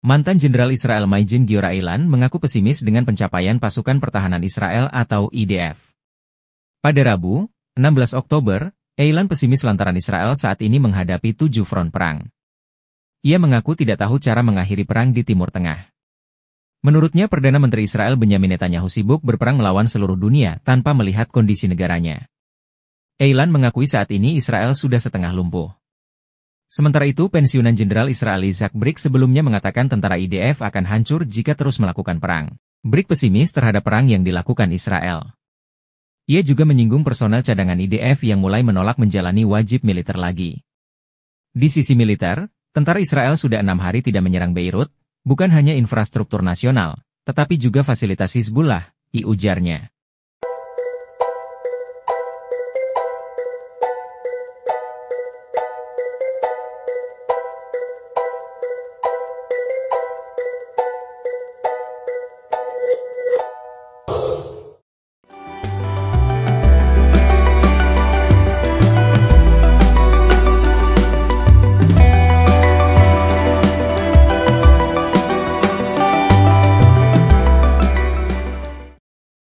Mantan Jenderal Israel Maijin Giora Eilan mengaku pesimis dengan pencapaian pasukan pertahanan Israel atau IDF. Pada Rabu, 16 Oktober, Eilan pesimis lantaran Israel saat ini menghadapi tujuh front perang. Ia mengaku tidak tahu cara mengakhiri perang di Timur Tengah. Menurutnya Perdana Menteri Israel Benjamin Netanyahu sibuk berperang melawan seluruh dunia tanpa melihat kondisi negaranya. Eilan mengakui saat ini Israel sudah setengah lumpuh. Sementara itu, pensiunan Jenderal Israel Isaac Brick sebelumnya mengatakan tentara IDF akan hancur jika terus melakukan perang. Brick pesimis terhadap perang yang dilakukan Israel. Ia juga menyinggung personel cadangan IDF yang mulai menolak menjalani wajib militer lagi. Di sisi militer, tentara Israel sudah enam hari tidak menyerang Beirut, bukan hanya infrastruktur nasional, tetapi juga fasilitas Hizbullah, i ujarnya.